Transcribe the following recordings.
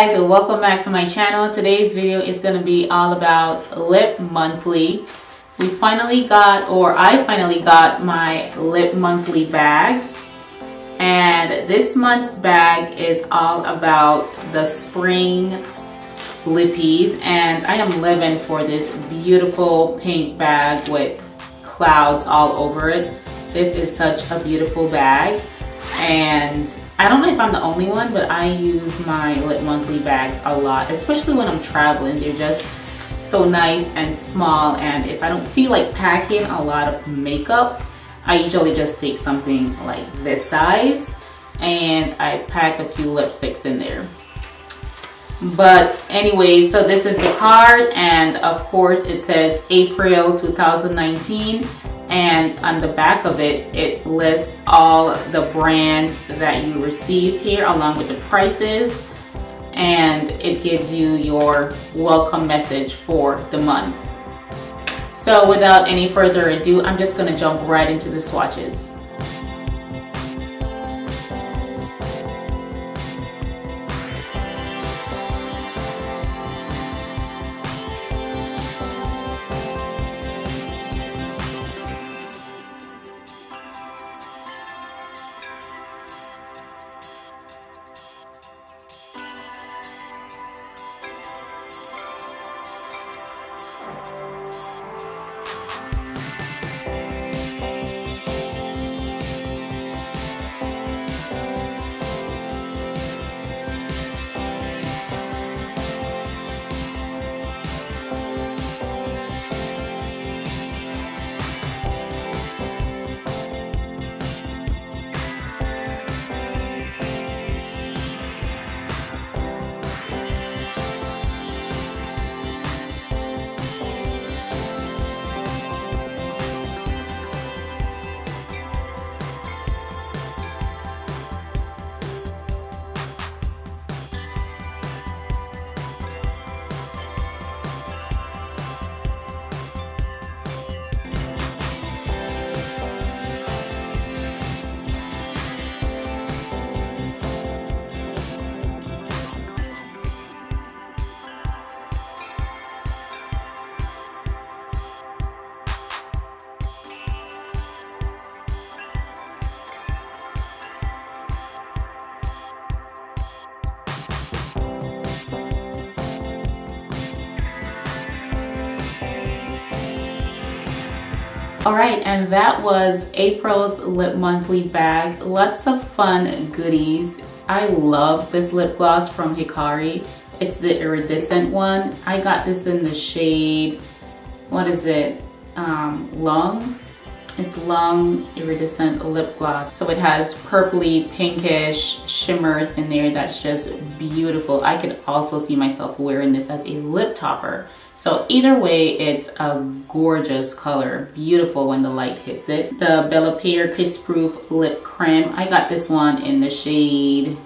guys welcome back to my channel. Today's video is going to be all about lip monthly. We finally got or I finally got my lip monthly bag. And this month's bag is all about the spring lippies. And I am living for this beautiful pink bag with clouds all over it. This is such a beautiful bag and I don't know if I'm the only one, but I use my Lip Monthly bags a lot, especially when I'm traveling. They're just so nice and small, and if I don't feel like packing a lot of makeup, I usually just take something like this size, and I pack a few lipsticks in there. But anyway, so this is the card, and of course it says April 2019, and on the back of it it lists all the brands that you received here along with the prices. And it gives you your welcome message for the month. So without any further ado I'm just gonna jump right into the swatches All right, and that was April's Lip Monthly bag. Lots of fun goodies. I love this lip gloss from Hikari. It's the iridescent one. I got this in the shade, what is it, um, Long? It's Long Iridescent Lip Gloss. So it has purpley, pinkish shimmers in there that's just beautiful. I could also see myself wearing this as a lip topper. So either way, it's a gorgeous color. Beautiful when the light hits it. The Bellapierre Kiss Proof Lip Creme. I got this one in the shade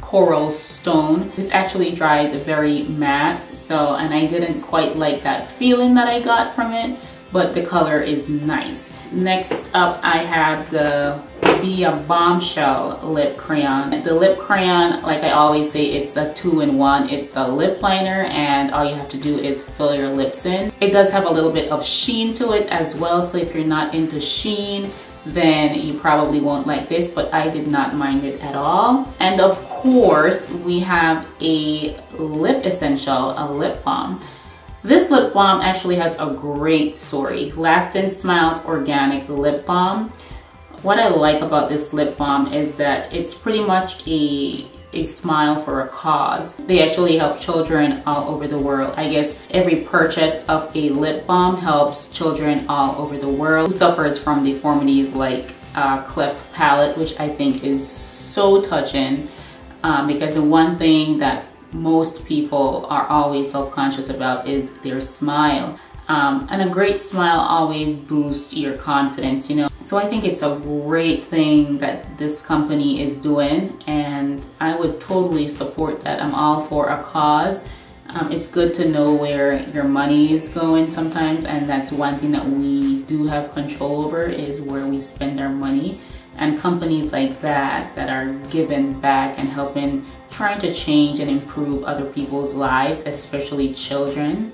Coral Stone. This actually dries very matte. So, and I didn't quite like that feeling that I got from it but the color is nice. Next up, I have the Be a Bombshell lip crayon. The lip crayon, like I always say, it's a two-in-one. It's a lip liner and all you have to do is fill your lips in. It does have a little bit of sheen to it as well, so if you're not into sheen, then you probably won't like this, but I did not mind it at all. And of course, we have a lip essential, a lip balm. This lip balm actually has a great story. Lasting Smiles Organic Lip Balm. What I like about this lip balm is that it's pretty much a a smile for a cause. They actually help children all over the world. I guess every purchase of a lip balm helps children all over the world who suffers from deformities like uh, cleft palate, which I think is so touching um, because the one thing that most people are always self-conscious about is their smile. Um, and a great smile always boosts your confidence, you know. So I think it's a great thing that this company is doing and I would totally support that. I'm all for a cause. Um, it's good to know where your money is going sometimes and that's one thing that we do have control over is where we spend our money and companies like that that are giving back and helping trying to change and improve other people's lives especially children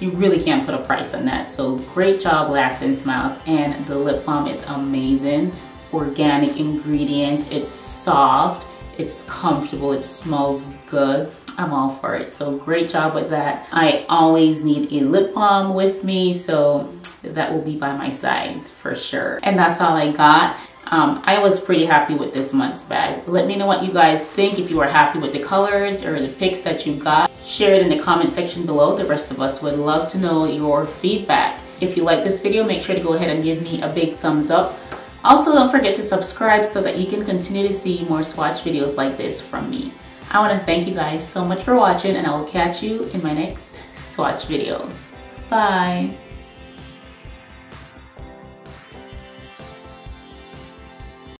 you really can't put a price on that. So great job lasting smiles. And the lip balm is amazing. Organic ingredients it's soft it's comfortable it smells good. I'm all for it. So great job with that. I always need a lip balm with me so that will be by my side for sure. And that's all I got um, I was pretty happy with this month's bag. Let me know what you guys think if you are happy with the colors or the pics that you got. Share it in the comment section below. The rest of us would love to know your feedback. If you like this video, make sure to go ahead and give me a big thumbs up. Also, don't forget to subscribe so that you can continue to see more swatch videos like this from me. I want to thank you guys so much for watching and I will catch you in my next swatch video. Bye!